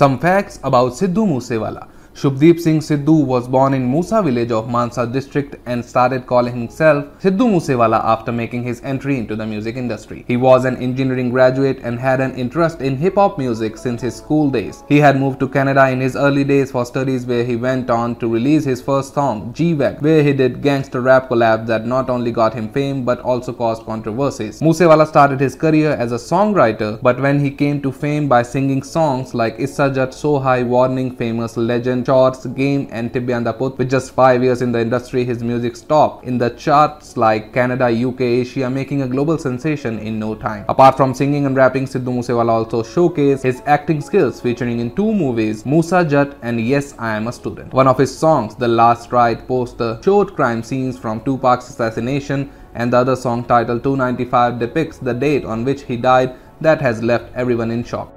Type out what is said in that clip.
Some facts about Sidhu Moosewala Shubdeep Singh Sidhu was born in Musa village of Mansa district and started calling himself Sidhu Moosewala after making his entry into the music industry. He was an engineering graduate and had an interest in hip hop music since his school days. He had moved to Canada in his early days for studies where he went on to release his first song G-Wag where he did gangster rap collab that not only got him fame but also caused controversies. Moosewala started his career as a songwriter but when he came to fame by singing songs like Issa Jat So High Warning famous legend Shots, Game and Tibyanda Put. With just 5 years in the industry, his music stopped in the charts like Canada, UK, Asia, making a global sensation in no time. Apart from singing and rapping, Sidhu Moosewala also showcased his acting skills featuring in two movies, Musa Jat and Yes, I Am a Student. One of his songs, The Last Ride, the short crime scenes from Tupac's assassination and the other song titled 295 depicts the date on which he died that has left everyone in shock.